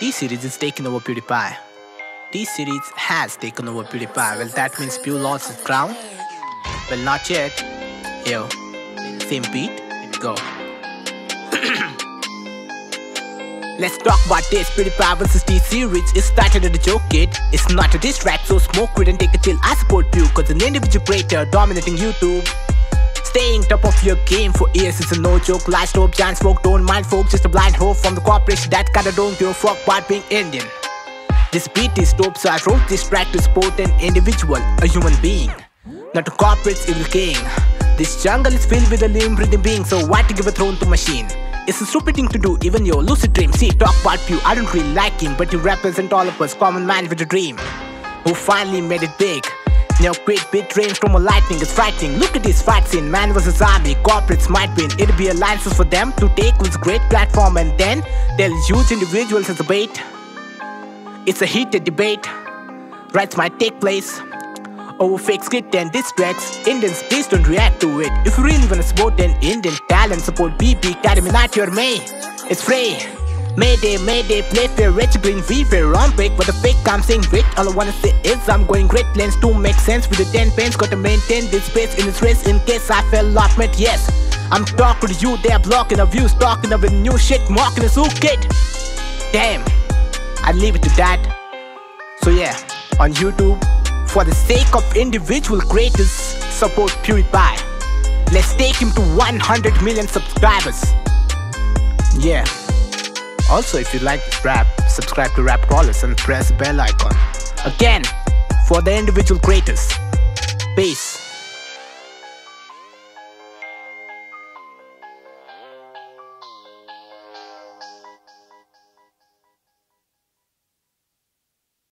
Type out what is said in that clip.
T-Series is taking over PewDiePie. T-Series has taken over PewDiePie. Well, that means Pew lost his crown? Well, not yet. Yo, same beat, go. Let's talk about this. PewDiePie versus T-Series. It started as a joke, kid. It's not a diss track, so smoke it and take a chill. I support Pew, cause an individual creator dominating YouTube. Staying top of your game for years is a no joke. Lies, stop, giant smoke, don't mind folks. Just a blind hope from the corporation that kinda don't give a fuck about being Indian. This beat is dope, so I wrote this track to support an individual, a human being, not a corporate's evil king. This jungle is filled with a living, breathing being, so why to give a throne to machine? It's a stupid thing to do, even your lucid dream. See, talk about you, I don't really like him, but he represent all of us, common man with a dream, who finally made it big. Now great bit range from a lightning is frightening. Look at this fight scene, man versus army. Corporates might win. It'll be alliances for them to take this great platform and then they'll use individuals as a bait. It's a heated debate. Rights might take place over fake script and distracts. Indians, please don't react to it. If you really wanna support an Indian talent, support BB Academy, not your May. It's free. Mayday, Mayday, play fair, rich, green, fair, on break, but the fake I'm saying great. All I wanna say is I'm going great lengths to make sense with the 10 pens. Gotta maintain this space in this race in case I fell off, mate. Yes, I'm talking to you, they're blocking the views, talking of the new shit, mocking the zoo kid. Damn, I'd leave it to that. So yeah, on YouTube, for the sake of individual creators, support PewDiePie. Let's take him to 100 million subscribers. Yeah. Also, if you like rap, subscribe to Rapcrawlers and press bell icon. Again, for the individual creators. Peace.